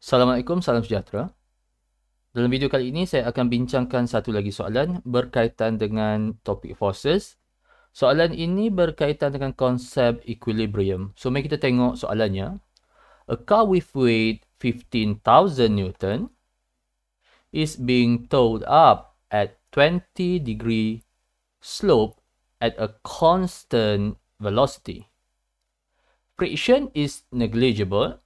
Assalamualaikum, salam sejahtera. Dalam video kali ini saya akan bincangkan satu lagi soalan berkaitan dengan topik forces. Soalan ini berkaitan dengan konsep equilibrium. So mari kita tengok soalannya. A car with weight 15,000 Newton is being towed up at 20 degree slope at a constant velocity. Friction is negligible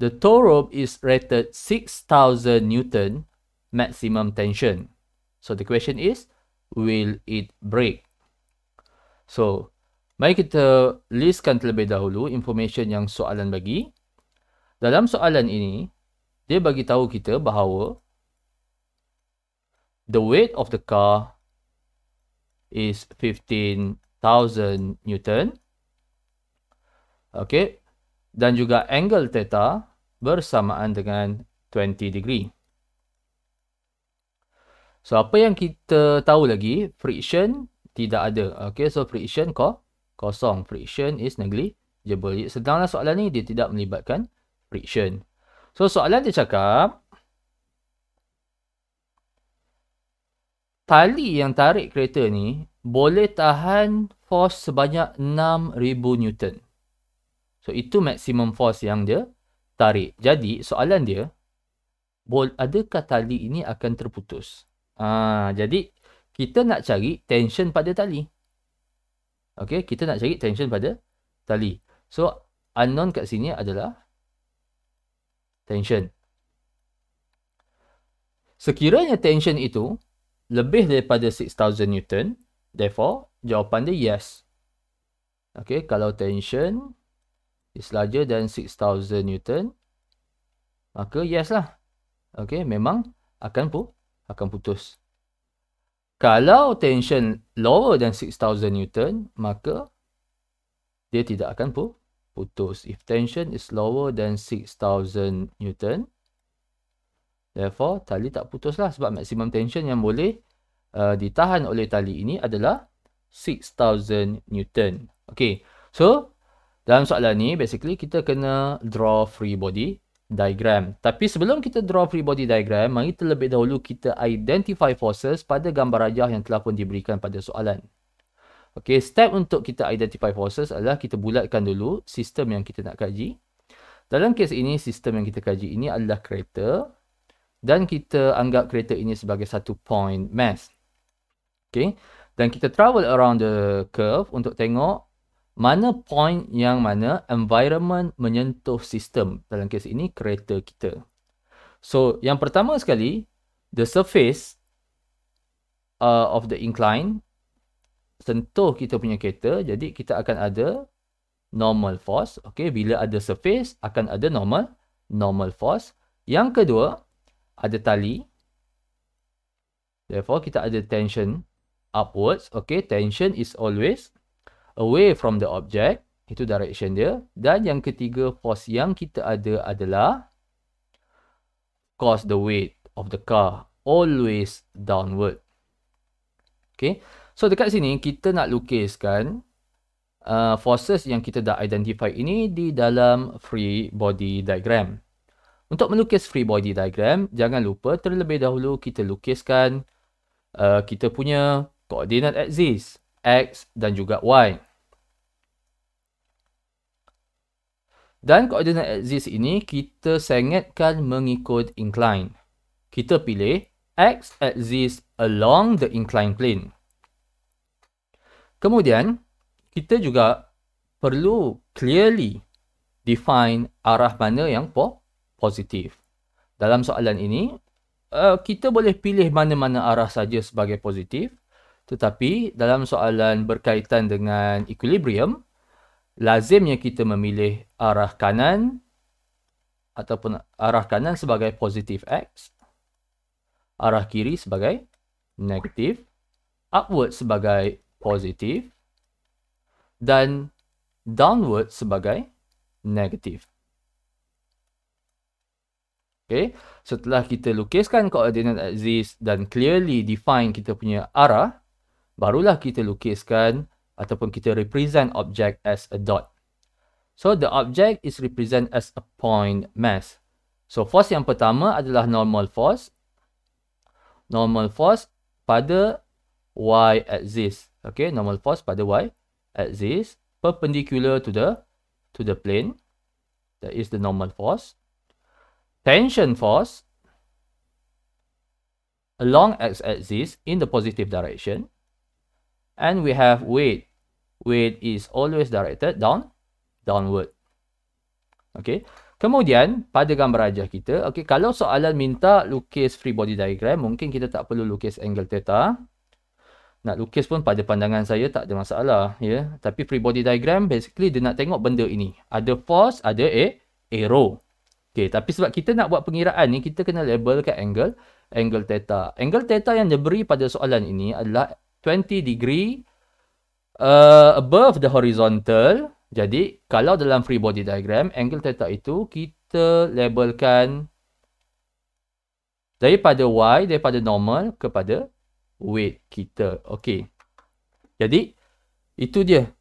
The tow rope is rated 6,000 Newton maximum tension. So the question is, will it break? So, mari kita listkan terlebih dahulu information yang soalan bagi. Dalam soalan ini, dia bagi tahu kita bahawa the weight of the car is 15,000 Newton. Okay. Dan juga angle theta bersamaan dengan 20 degree. So apa yang kita tahu lagi, friction tidak ada. Okay, so friction ko kosong. Friction is negligible. Sedanglah soalan ni dia tidak melibatkan friction. So soalan dia cakap, tali yang tarik kereta ni boleh tahan force sebanyak 6000 Newton. So itu maximum force yang dia tarik. Jadi soalan dia, adakah tali ini akan terputus? Ah, jadi kita nak cari tension pada tali. Okey, kita nak cari tension pada tali. So unknown kat sini adalah tension. Sekiranya tension itu lebih daripada 6000 Newton, therefore jawapan dia yes. Okey, kalau tension is larger than 6000 Newton, maka yes lah. Okay, memang akan pu akan putus. Kalau tension lower than 6000 Newton, maka dia tidak akan pu putus. If tension is lower than 6000 Newton, therefore tali tak putus lah sebab maximum tension yang boleh uh, ditahan oleh tali ini adalah 6000 Newton. Okay, so dalam soalan ni, basically kita kena draw free body diagram. Tapi sebelum kita draw free body diagram, mari terlebih dahulu kita identify forces pada gambar rajah yang telah pun diberikan pada soalan. Okay, step untuk kita identify forces adalah kita bulatkan dulu sistem yang kita nak kaji. Dalam kes ini, sistem yang kita kaji ini adalah kereta dan kita anggap kereta ini sebagai satu point mass. Okay, dan kita travel around the curve untuk tengok mana point yang mana environment menyentuh sistem dalam kes ini kereta kita. So, yang pertama sekali, the surface uh, of the incline sentuh kita punya kereta, jadi kita akan ada normal force. Okay, bila ada surface, akan ada normal normal force. Yang kedua, ada tali. Therefore, kita ada tension upwards. Okay, tension is always away from the object. Itu direction dia. Dan yang ketiga, force yang kita ada adalah cause the weight of the car always downward. Okay. So dekat sini, kita nak lukiskan uh, forces yang kita dah identify ini di dalam free body diagram. Untuk melukis free body diagram, jangan lupa terlebih dahulu kita lukiskan uh, kita punya koordinat axis, x dan juga y. Dan koordinat axis ini kita sengatkan mengikut incline. Kita pilih x axis along the incline plane. Kemudian, kita juga perlu clearly define arah mana yang po positif. Dalam soalan ini, uh, kita boleh pilih mana-mana arah saja sebagai positif. Tetapi dalam soalan berkaitan dengan equilibrium, lazimnya kita memilih arah kanan ataupun arah kanan sebagai positif X, arah kiri sebagai negatif, upward sebagai positif dan downward sebagai negatif. Okay. Setelah kita lukiskan koordinat axis dan clearly define kita punya arah, barulah kita lukiskan ataupun kita represent object as a dot. So the object is represent as a point mass. So force yang pertama adalah normal force. Normal force pada y axis. Okay, normal force pada y axis perpendicular to the to the plane. That is the normal force. Tension force along x-axis in the positive direction. And we have weight. Weight is always directed down downward. Okay. Kemudian, pada gambar rajah kita, okay, kalau soalan minta lukis free body diagram, mungkin kita tak perlu lukis angle theta. Nak lukis pun pada pandangan saya tak ada masalah. Ya. Tapi free body diagram, basically dia nak tengok benda ini. Ada force, ada a arrow. Okay, tapi sebab kita nak buat pengiraan ni, kita kena labelkan angle, angle theta. Angle theta yang diberi pada soalan ini adalah 20 degree uh, above the horizontal jadi, kalau dalam free body diagram, angle theta itu kita labelkan daripada Y, daripada normal kepada weight kita. Okey. Jadi, itu dia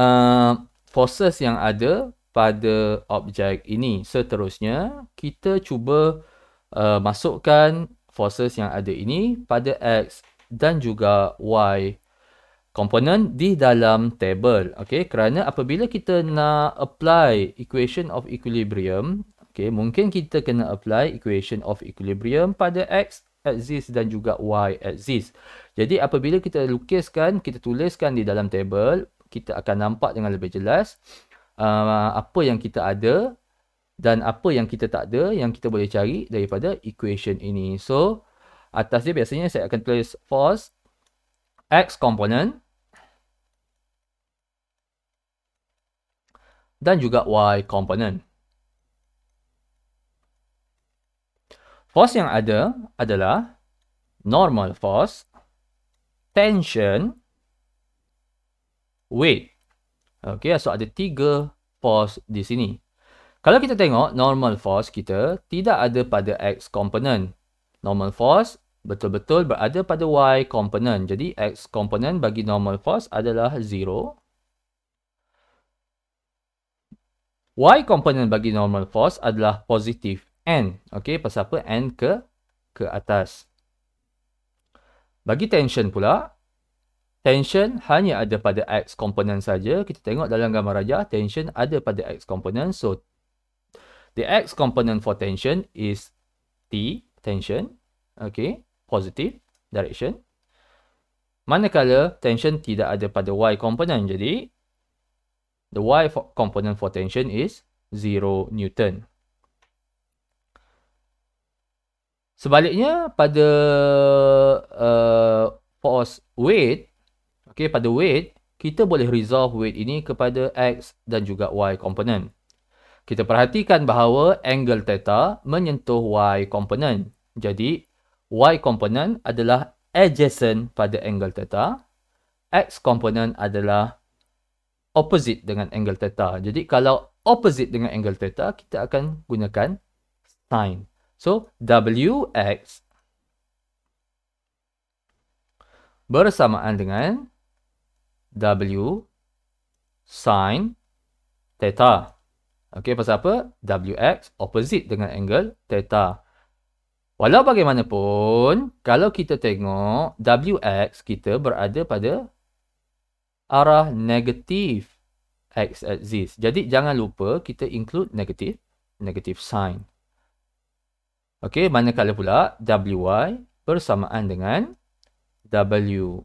uh, forces yang ada pada objek ini. Seterusnya, kita cuba uh, masukkan forces yang ada ini pada X dan juga Y komponen di dalam table. Okay, kerana apabila kita nak apply equation of equilibrium, okay, mungkin kita kena apply equation of equilibrium pada x axis dan juga y axis. Jadi apabila kita lukiskan, kita tuliskan di dalam table, kita akan nampak dengan lebih jelas uh, apa yang kita ada dan apa yang kita tak ada yang kita boleh cari daripada equation ini. So, atas dia biasanya saya akan tulis force x component dan juga Y component. Force yang ada adalah normal force, tension, weight. Okay, so ada tiga force di sini. Kalau kita tengok normal force kita tidak ada pada X component. Normal force betul-betul berada pada Y component. Jadi X component bagi normal force adalah 0. Y component bagi normal force adalah positif N. Okey, pasal apa? N ke ke atas. Bagi tension pula, tension hanya ada pada X component saja. Kita tengok dalam gambar rajah, tension ada pada X component. So, the X component for tension is T, tension. Okey, positive direction. Manakala tension tidak ada pada Y component. Jadi, the y component for tension is 0 Newton. Sebaliknya pada uh, force weight, okay, pada weight, kita boleh resolve weight ini kepada x dan juga y component. Kita perhatikan bahawa angle theta menyentuh y component. Jadi, y component adalah adjacent pada angle theta. X component adalah opposite dengan angle theta. Jadi kalau opposite dengan angle theta, kita akan gunakan sin. So, Wx bersamaan dengan W sin theta. Okey, pasal apa? Wx opposite dengan angle theta. Walau bagaimanapun, kalau kita tengok Wx kita berada pada arah negatif x axis. Jadi jangan lupa kita include negative negative sign. Okey, manakala pula wy bersamaan dengan w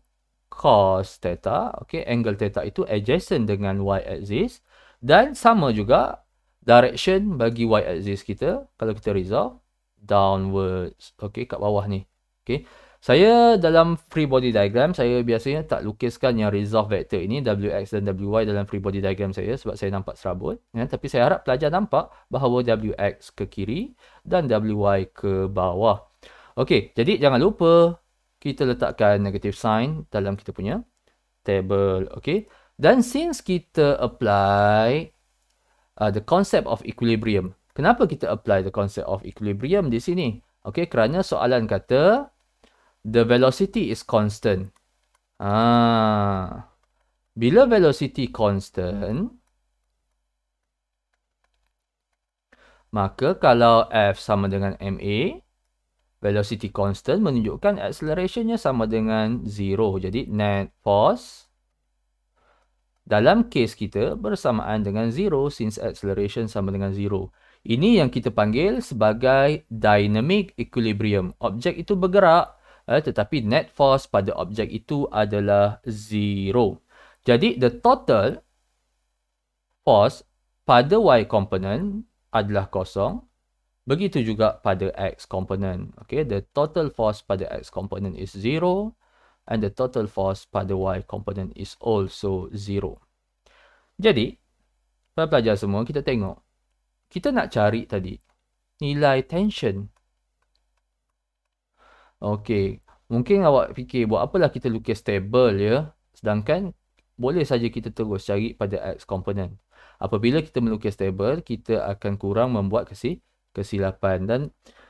cos theta. Okey, angle theta itu adjacent dengan y axis dan sama juga direction bagi y axis kita kalau kita resolve downwards. Okey, kat bawah ni. Okey. Saya dalam free body diagram, saya biasanya tak lukiskan yang resolve vector ini, Wx dan Wy dalam free body diagram saya sebab saya nampak serabut. Ya. Tapi saya harap pelajar nampak bahawa Wx ke kiri dan Wy ke bawah. Okey, jadi jangan lupa kita letakkan negative sign dalam kita punya table. Okey, dan since kita apply uh, the concept of equilibrium, kenapa kita apply the concept of equilibrium di sini? Okey, kerana soalan kata the velocity is constant. Ah. Bila velocity constant, Maka kalau F sama dengan MA, velocity constant menunjukkan accelerationnya sama dengan 0. Jadi net force dalam case kita bersamaan dengan 0 since acceleration sama dengan 0. Ini yang kita panggil sebagai dynamic equilibrium. Objek itu bergerak eh, tetapi net force pada objek itu adalah 0. Jadi the total force pada y component adalah kosong. Begitu juga pada x component. Okay, the total force pada x component is zero. And the total force pada y component is also zero. Jadi, para pelajar semua, kita tengok. Kita nak cari tadi nilai tension. Okay, mungkin awak fikir buat apalah kita lukis table ya. Sedangkan boleh saja kita terus cari pada x component apabila kita melukis table, kita akan kurang membuat kesi kesilapan. Dan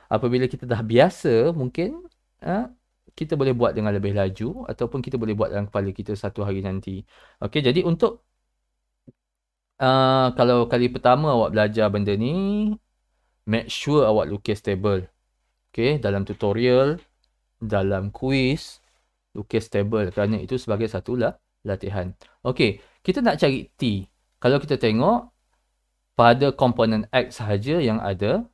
apabila kita dah biasa, mungkin ha, kita boleh buat dengan lebih laju ataupun kita boleh buat dalam kepala kita satu hari nanti. Okey, jadi untuk uh, kalau kali pertama awak belajar benda ni, make sure awak lukis table. Okey, dalam tutorial, dalam quiz, lukis table kerana itu sebagai satu lah latihan. Okey, kita nak cari T kalau kita tengok pada komponen X sahaja yang ada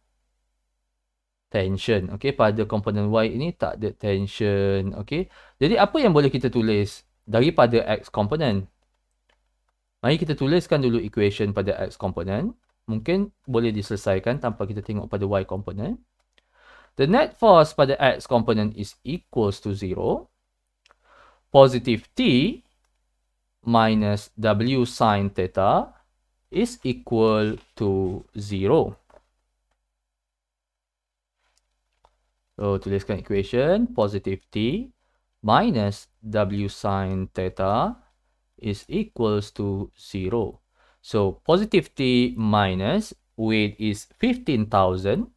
tension. Okay, pada komponen Y ini tak ada tension. Okay, jadi apa yang boleh kita tulis daripada X komponen? Mari kita tuliskan dulu equation pada X komponen. Mungkin boleh diselesaikan tanpa kita tengok pada Y komponen. The net force pada X komponen is equals to 0. Positive T minus W sin theta is equal to 0. So, tuliskan equation positive T minus W sin theta is equals to 0. So, positive T minus weight is 15,000.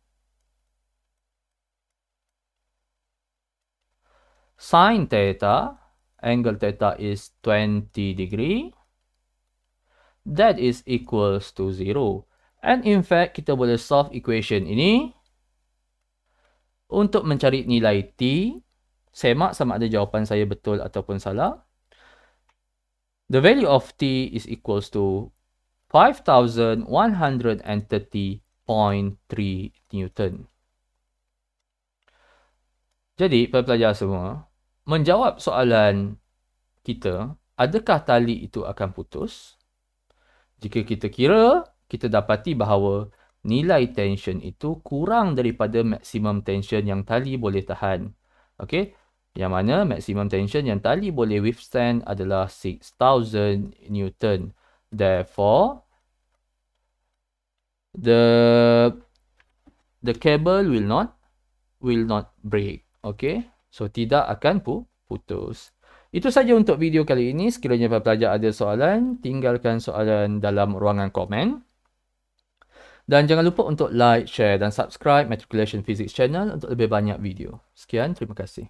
Sin theta angle theta is 20 degree. That is equals to 0. And in fact, kita boleh solve equation ini untuk mencari nilai T. Semak sama ada jawapan saya betul ataupun salah. The value of T is equals to 5,130.3 Newton. Jadi, pelajar semua, menjawab soalan kita, adakah tali itu akan putus? Jika kita kira, kita dapati bahawa nilai tension itu kurang daripada maksimum tension yang tali boleh tahan. Okey, yang mana maksimum tension yang tali boleh withstand adalah 6000 Newton. Therefore, the the cable will not will not break. Okay. So, tidak akan pu putus. Itu saja untuk video kali ini. Sekiranya para pelajar ada soalan, tinggalkan soalan dalam ruangan komen. Dan jangan lupa untuk like, share dan subscribe Matriculation Physics channel untuk lebih banyak video. Sekian, terima kasih.